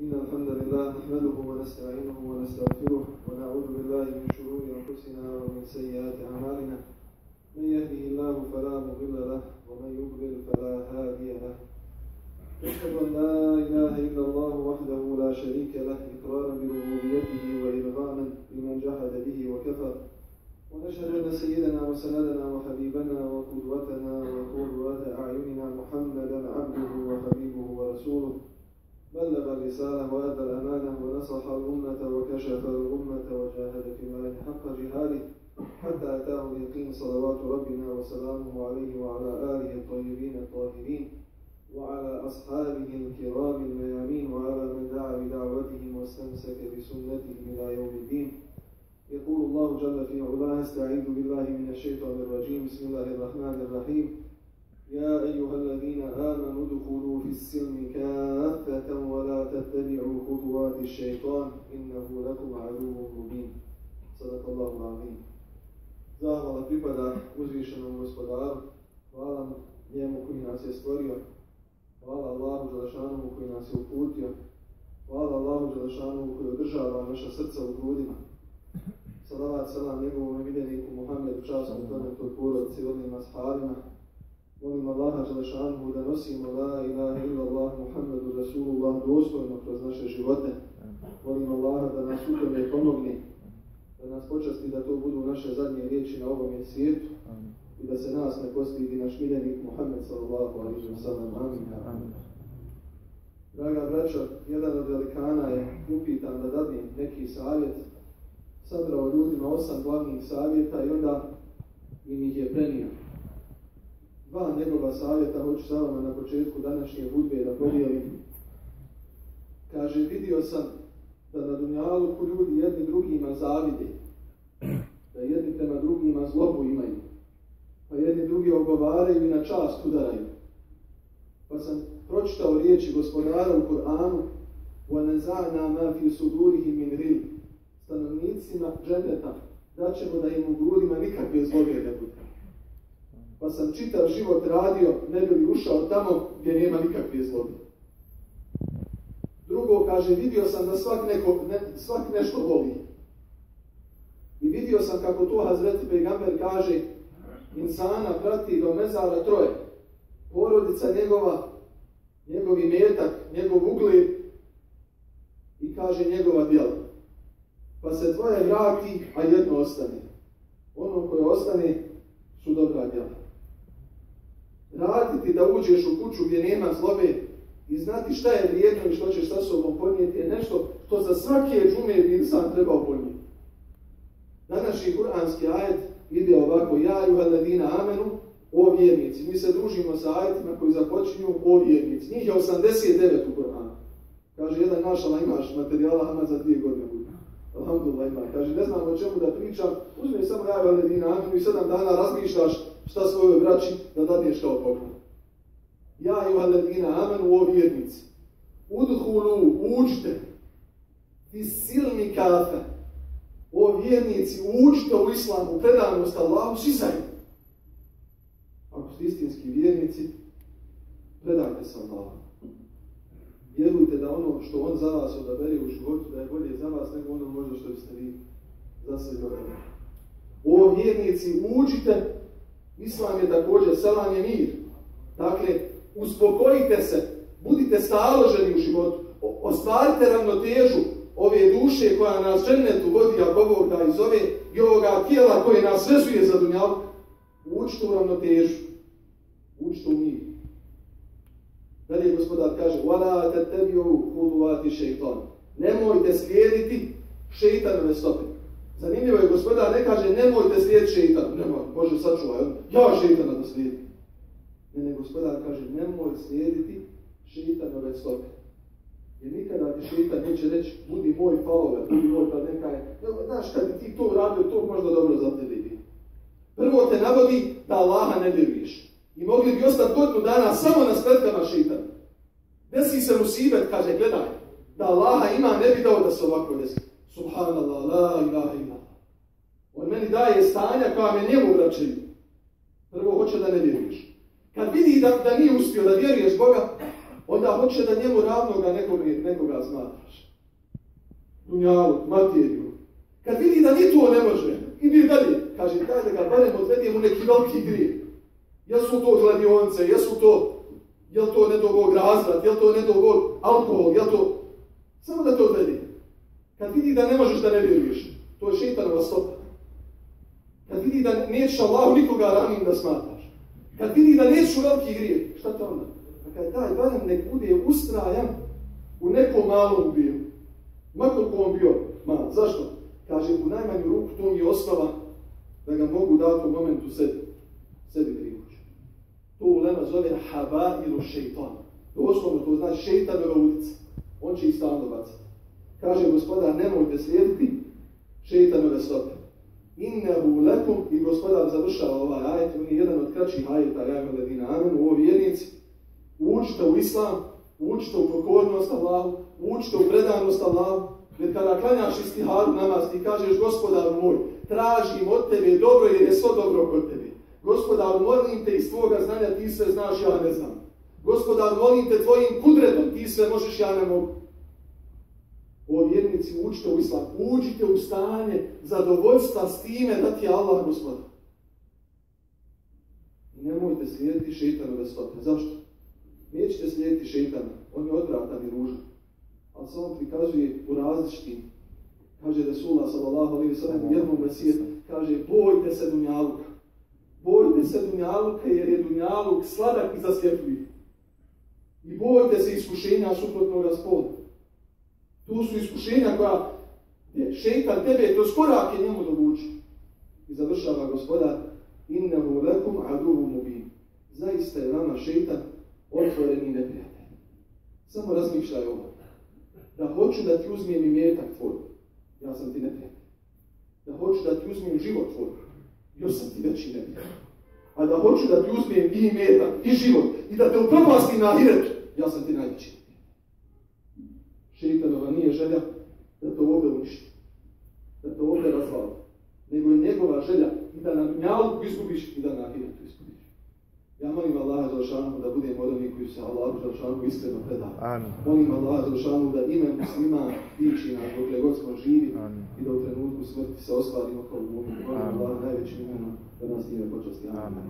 إن الحمد لله نحمده ونستعينه ونستغفره ونعوذ بالله من شرور أنفسنا ومن سيئات أعمالنا. من يهده الله فلا مضل له ومن يضلل فلا هادي له. أشهد أن لا إله إلا الله وحده لا شريك له إقرارا بربوبيته وإرغاما لمن جحد به وكفر. ونشهد أن سيدنا وسندنا وحبيبنا وقدوتنا وقرة أعيننا محمدا عبده وحبيبه ورسوله. بلغ الرسالة وأدى الأمانة ونصح الأمة وكشف الأمة وجاهد في الله حق جهاده حتى أتاه اليقين صلوات ربنا وسلامه عليه وعلى آله الطيبين الطاهرين وعلى أصحابه الكرام الميامين وعلى من دعا بدعوتهم واستمسك بسنتهم إلى يوم الدين. يقول الله جل في علاه أستعيذ بالله من الشيطان الرجيم. بسم الله الرحمن الرحيم. يا أيها الذين آمنوا ادخلوا في السلم تتبعوا خطوات الشيطان إنه لكم عدو مبين صدق الله العظيم Zahvala pripada uzvišenom gospodaru, hvala njemu koji nas je stvorio, hvala Allahu Đelešanovu koji nas je uputio, hvala Allahu Đelešanovu koji održava naša srca u grudima. Salavat salam njegovom miljeniku Muhammedu, časnom plemetu porodici, odnim ashabima, Molim Allaha Đelešanuhu da nosimo la ilaha illallah Muhammedu Rasulullah dostojno kroz naše živote. Molim Allaha da nas u tome pomogne, da nas počasti da to budu naše zadnje riječi na ovom svijetu i da se nas ne postidi naš miljenik Muhammed sallallahu alaihi wa sallam. Amin. Draga braćo, jedan od velikana je upitan da dadne neki savjet, sabrao ljudima osam glavnih savjeta i onda im ih je prenio dva njegova savjeta hoću sa vama na početku današnje hudbe da podijelim. Kaže, vidio sam da na Dunjaluku ljudi jedni drugima zavide, da jedni prema drugima zlobu imaju, pa jedni drugi ogovaraju i na čast udaraju. Pa sam pročitao riječi gospodara u Koranu وَنَزَعْنَا مَا فِي سُدُورِهِ مِنْ رِلِ Stanovnicima dženeta daćemo da im u grudima nikakve zlobe ne bude pa sam čitav život radio, ne bi li ušao tamo gdje nema nikakve zlobe. Drugo kaže, vidio sam da svak, neko, ne, svak nešto voli. I vidio sam kako to Hazreti Pejgamber kaže, insana prati do mezara troje. Porodica njegova, njegovi metak, njegov ugled i kaže njegova djela. Pa se dvoje vrati, a jedno ostane. Ono koje ostane su dobra djela raditi da uđeš u kuću gdje nema zlobe i znati šta je vrijedno i što ćeš sa sobom ponijeti je nešto što za svake džume bi insan trebao ponijeti. Današnji kuranski ajet ide ovako, ja i ladina amenu, o vjernici. Mi se družimo sa ajetima koji započinju o vjernici. Njih je 89 u Koranu. Kaže, jedan naš, ali imaš materijala, ama za dvije godine bude. Alhamdulillah ima. Kaže, ne znam o čemu da pričam, uzmi samo ja i ladina amenu i sedam dana razmišljaš šta svojoj braći da dadneš kao poklon. Ja i valedina amenu o vjernici. Udhulu, uđite. Ti silni kafe. O vjernici, uđite u islamu, predanost Allahu, svi zajedno. Ako ste istinski vjernici, predajte se Allahu. Vjerujte da ono što on za vas odabere u životu, da je bolje za vas nego ono možda što ste vi za sebe odabere. O vjernici, uđite Islam je također, selam je mir. Dakle, uspokojite se, budite staloženi u životu, ostvarite ravnotežu ove duše koja nas džennetu vodi, a Bog da iz ove i ovoga tijela koje nas vezuje za dunjavu, učite u ravnotežu, učite u mir. Dalje gospodar kaže, وَلَا تَتَّبِيُوا خُدُوَاتِ شَيْطَانِ Nemojte slijediti šeitanove stope. Zanimljivo je, gospodar ne kaže nemojte slijediti šeitan. Nemoj, Bože sačuvaj, ja šeitana da slijedim. Ne, ne, gospodar kaže nemoj slijediti šeitanove stope. Jer nikada ti šeitan neće reći budi moj follower, budi moj pa neka je. Znaš, kad bi ti to uradio, to možda dobro za tebe biti. Prvo te navodi da Allaha ne vjeruješ. I mogli bi ostati godinu dana samo na spletkama šeitana. Desi se musibet, kaže, gledaj, da Allaha ima, ne bi dao da se ovako desi. Subhanallah, la ilaha illa. On meni daje stanja koja me njemu vraćaju. Prvo hoće da ne vjeruješ. Kad vidi da, da nije uspio da vjeruješ Boga, onda hoće da njemu ravnoga nekoga, nekoga smatraš. Dunjalu, materiju. Kad vidi da ni to ne može, ide dalje. Kaže, daj da ga barem odvedemo u neki veliki grije. Jesu to gladionce, jesu to, jel to nedobog razvrat, jel to nedobog alkohol, jel to... Samo da to odvedi. Kad vidi da ne možeš da ne vjeruješ, to je šeitanova stopa. Kad vidi da nećeš Allahu nikoga ranim da smatraš. Kad vidi da nećeš u veliki grije, šta to onda? Kad daj, barem nek bude ustrajan u nekom malom bijelu. Makoliko on bio mal. Zašto? Kaže, u najmanju ruku to mi je osnova da ga mogu dati u momentu sebi. Sebi privući. To u Lema zove haba ili šeitan. Doslovno to znači šeitanova ulica. On će ih stalno bacati. Kaže gospodar, nemojte slijediti šeitanove stope. Innehu lekum i gospodar završava ovaj ajet, on je jedan od kraćih ajeta, ja imam ledina amen, u ovoj vjernici. Učite u islam, učite u pokornost Allahu, učite u predanost Allahu, jer kada klanjaš istiharu namaz, ti kažeš gospodar moj, tražim od tebe dobro jer je sve dobro kod tebe. Gospodar, molim te iz tvoga znanja, ti sve znaš, ja ne znam. Gospodar, molim te tvojim kudretom, ti sve možeš, ja ne mogu. O vjernici, učite u islam, uđite u stanje zadovoljstva s time da ti je Allah gospodar. I nemojte slijediti šeitanove stope. Zašto? Nećete slijediti šeitana, on je odvratan i ružan. Ali se on prikazuje u različitim. Kaže Resulullah sallallahu alaihi sallam jednom vesijetu, kaže bojte se Dunjaluka. Bojte se Dunjaluka jer je Dunjaluk sladak i zasljepljiviji. I bojte se iskušenja suprotnog spola. Tu su iskušenja koja šeitan tebe kroz korake njemu dovuči. I završava gospodar innehu lekum aduhu mubin. Zaista je vama šeitan otvoreni neprijatelj. Samo razmišljaj ovo. Da hoću da ti uzmijem imetak tvoj, ja sam ti neprijatelj. Da hoću da ti uzmijem život tvoj, još sam ti veći neprijatelj. A da hoću da ti uzmijem i imetak, i život, i da te upropastim na ahiretu, ja sam ti najveći. Šeitanova nije želja da to ovdje uništi, da to ovdje razvali, nego je njegova želja i da na njalu izgubiš i da na ahiretu izgubiš. Ja molim Allaha Đelšanu da budem od onih koji se Allahu Đelšanu iskreno predaju. Amin. Molim Allaha Đelšanu da ime muslima diči nas dokle god smo živi Amin. i da u trenutku smrti se ostvarimo kao mu'min. Molim. Allaha najvećim imenom da nas time počasti. Amin.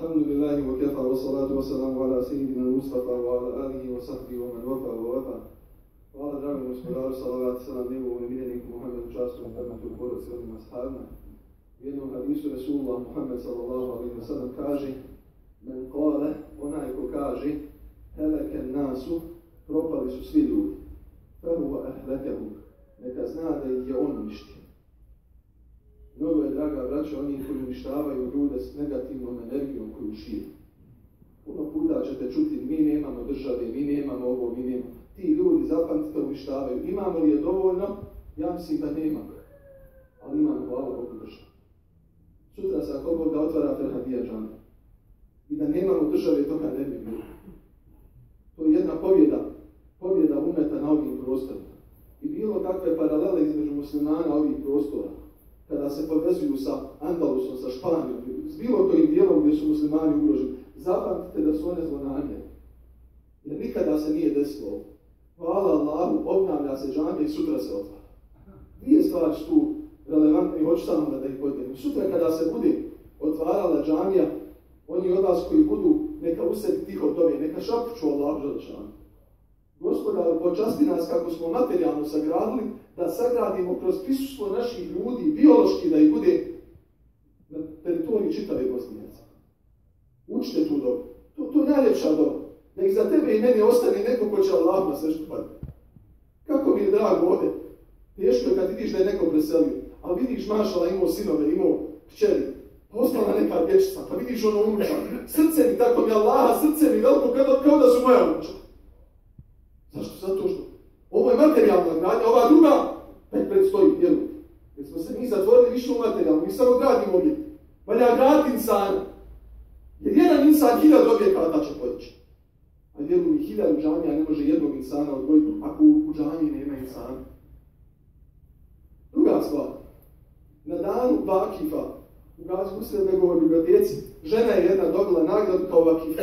الحمد لله وكفى والصلاة والسلام على سيدنا المصطفى وعلى آله وصحبه ومن وفى ووفى Hvala dragom gospodaru, salavat salam njegovom miljenik Muhammedu častvom kamatu u porodci ovim ashabima. U jednom hadisu Resulullah Muhammed sallallahu alaihi wa sallam kaže Men kale, onaj ko kaže Heleke nasu, propali su svi ljudi. Fehu ehlekehu, neka zna da ih je on uništio. Mnogo je, draga braća, oni koji uništavaju ljude s negativnom energijom koju šire. Puno puta ćete čuti, mi nemamo države, mi nemamo ovo, mi nemamo. Ti ljudi zapamtite uništavaju. Imamo li je dovoljno? Ja mislim da nemamo. Ali imamo, hvala Bogu, državu. Sutra se ako Bog da otvara Ferhadija džana. I da nemamo države, toga ne bi bilo. To je jedna pobjeda, pobjeda umeta na ovim prostorima. I bilo kakve paralele između muslimana ovih prostora, kada se povezuju sa Andalusom, sa Španijom, s bilo kojim dijelom gdje su muslimani ugroženi, zapamtite da su one zlonamjerne. Jer nikada se nije desilo. Hvala Allahu, obnavlja se džamija i sutra se otvara. Dvije stvari su tu i hoću samo da ih podijelim. Sutra kada se bude otvarala džamija, oni od vas koji budu, neka u sebi tiho dobije, neka šapuću Allahu želešanu. Gospodar, počasti nas kako smo materijalno sagradili, da sagradimo kroz prisustvo naših ljudi, biološki da ih bude na teritoriji čitave Hercegovine. Učite tu dobro. To, to je najljepša dobro. Da ih za tebe i meni ostane neko ko će Allah na sve što padne. Kako mi je drago ovdje. Teško je kad vidiš da je neko preselio. Ali vidiš mašala imao sinove, imao. Pa ostala neka dječica. Pa vidiš ono unuča. Srce mi tako mi Allaha, srce mi veliko kao da su moja unuča. Zašto? Zato što ovo je materijalna gradnja, ova druga tek predstoji, vjerujte. Jer smo se mi zatvorili više u materijalnu, mi samo gradimo objekt. Valja graditi insana. Jer jedan insan hiljadu objekata će podići. A vjeruj mi, hiljadu džamija ne može jednog insana odvojiti ako u, džamiji nema insana. Druga stvar. Na danu Vakifa, u Gazi Muslim Begovoj biblioteci, žena je jedna dobila nagradu kao Vakifa.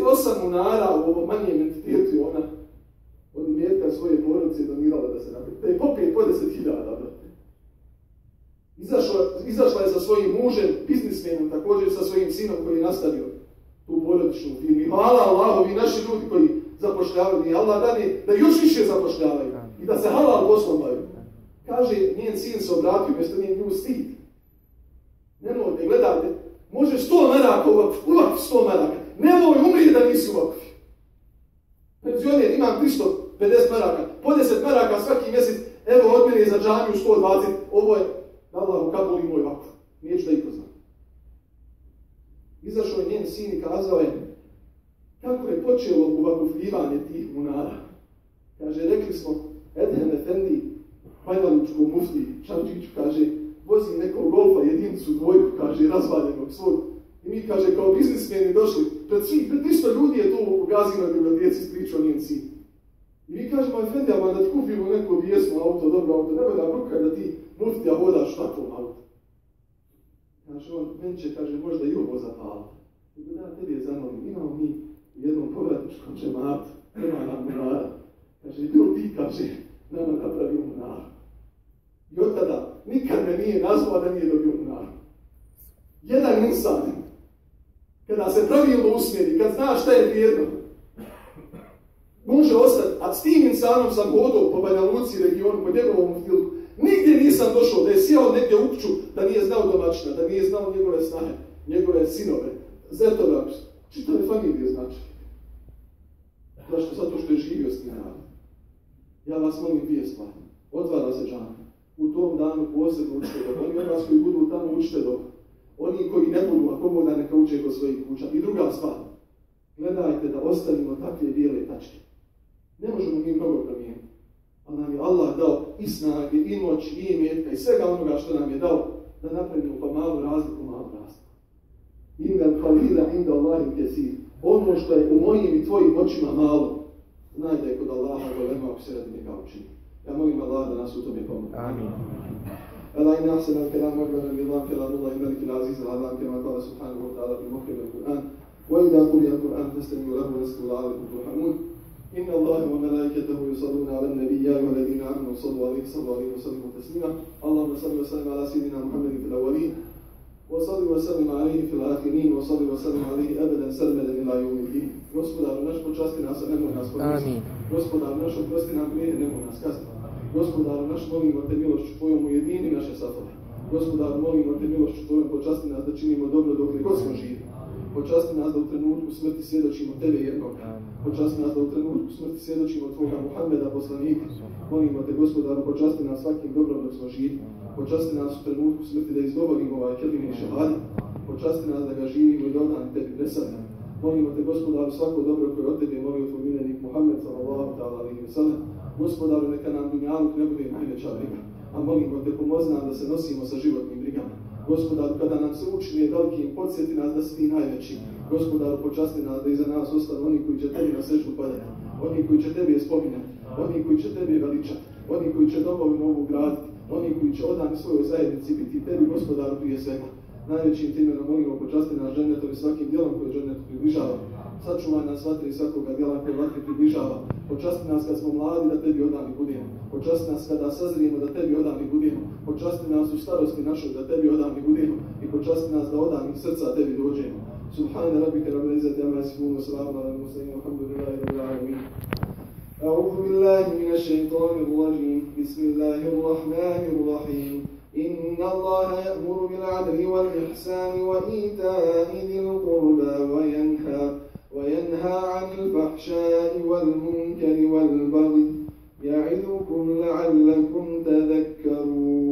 38 munara u ovom manjem entitetu ona od imetka svoje porodice donirala da se napravi. Da je popije po 10.000, brate. Izašla, izašla je sa svojim mužem, biznismenom, također sa svojim sinom koji je nastavio tu porodičnu firmu. I hvala Allahu, vi naši ljudi koji zapošljavaju, i Allah dani da još više zapošljavaju i da se halal poslom. Kaže, njen sin se obratio, mjesto njen nju stid. Nemojte, gledajte, može sto maraka uvak sto maraka. Nemoj umriti da nisi uvak. Penzioner, imam 350 maraka, po 10 maraka svaki mjesec, evo od mene za džamiju 120, ovo je, Allah u kabuli moj vakf. Neću da ih. Izašao je njen sin i kazao je, kako je počelo uvakufljivanje tih munara. Kaže, rekli smo, Edhem Efendi, Bajvalučku mufti, Čamčiću, kaže, vozi nekog golfa, jedinicu, dvojku, kaže, razvaljenog svog. I mi, kaže, kao biznismeni došli, pred svih, pred 300 ljudi je tu u Gazinoj biblioteci ispričao njen sin. I mi kažemo, Efendi, ama da ti kupimo neko vijesno auto, dobro auto, nemoj da brukaj da ti muftija vodaš takvom auto. Kaže on, meni će, kaže, možda i ovo zapala. I da, tebi je imamo mi u jednom povratničkom džematu, nema nam munara. Kaže, bilo ti, kaže, nama napravio munar. I od tada nikad me nije nazvao da nije dobio munar. Jedan insan, kada se pravilno usmjeri, kad zna šta je vrijedno, može ostati, a s tim insanom sam hodao po Banja Luci regionu, po njegovom filmu, nigdje nisam došao da je sjeo negdje u kuću, da nije znao domaćina, da nije znao njegove snahe, njegove sinove, zetove, čitave familije znači. Zašto? Zato što je živio s narodom. Ja vas molim dvije stvari. Otvara se džana. U tom danu posebno učite dobro. Oni od vas koji budu tamo učite dobro. Oni koji ne budu, ako mogu neka uče kod svojih kuća. I druga stvar. Gledajte da ostavimo takve bijele tačke. Ne možemo mi mnogo promijeniti. Ali nam je Allah dao i snage, i moć, i imetka, i svega onoga što nam je dao da napravimo pa malu razliku, malu razliku. Inga kalila, inga Allahim kesir. Ono što je u mojim i tvojim očima malo, znaj da je kod Allaha golema ako se radi njega učini. Ja molim Allah da nas u tome pomoći. Amin. ألا إن أحسن الكلام مقبلا بالله كلام الله الملك العزيز العظيم كما قال سبحانه وتعالى في محكم القرآن وإذا قرئ القرآن فاستمعوا له وانصتوا لعلكم ترحمون إن الله وملائكته يصلون على النبي يا أيها الذين آمنوا صلوا عليه صلوا عليه وسلموا تسليما اللهم صل وسلم على سيدنا محمد في الأولين وصل وسلم عليه في الآخرين وصل وسلم عليه أبدا سرمدا إلى يوم الدين Gospodaru naš počasti nas, a nemoj nas. Amin. Gospodaru naš oprosti nam grije, nemoj nas kazniti. Gospodaru naš molimo te milošću Tvojom ujedini naše safove. Gospodaru molimo te milošću Tvojom počasti nas da činimo dobro dok god smo živi. Počasti nas da u trenutku smrti svjedočimo Tebe jednog. Počasti nas da u trenutku smrti svjedočimo Tvoga Muhammeda poslanika. Molimo te gospodaru počasti nas svakim dobrom dok smo živi. Počasti nas u trenutku smrti da izgovorimo ovaj kelim i šehadi. Počasti nas da ga živimo i dodani Tebi presadimo. Molimo te gospodaru svako dobro koje od Tebe molio Tvoj miljenik Muhammed sallallahu ta'ala alihi wa sallam. Gospodaru neka nam dunjaluk ne bude najveća briga. A molimo te pomozi nam da se nosimo sa životnim brigama. Gospodaru, kada nam se učine velikim, podsjeti nas da si ti najveći. Gospodaru, počasti nas da iza nas ostanu oni koji će tebi na sreću padati, oni koji će tebi spominjati, oni koji će tebi veličati, oni koji će domovinu ovu graditi, oni koji će odani svojoj zajednici biti tebi, gospodaru, prije svega. Najvećim ti imenom molimo počasti nas ženetom i svakim djelom koje ženetu približava. Sačuvaj nas vatri svakoga djela koje vatri približava. Počasti nas kad smo mladi da tebi odani budemo. Počasti nas kada sazrijemo da tebi odani budemo. Počasti nas u starosti našoj da tebi odani budemo. I počasti nas da odani srca tebi dođemo. Subhane rabbike rabbil izzati amma yasifun wa salamun ala al-mursalin walhamdulillahi rabbil alamin. أعوذ بالله من الشيطان الرجيم بسم الله الرحمن الرحيم إن الله يأمر بالعدل والإحسان وإيتاء ذي القربى وينهى وينهى عن الفحشاء والمنكر والبغي يعظكم لعلكم تذكرون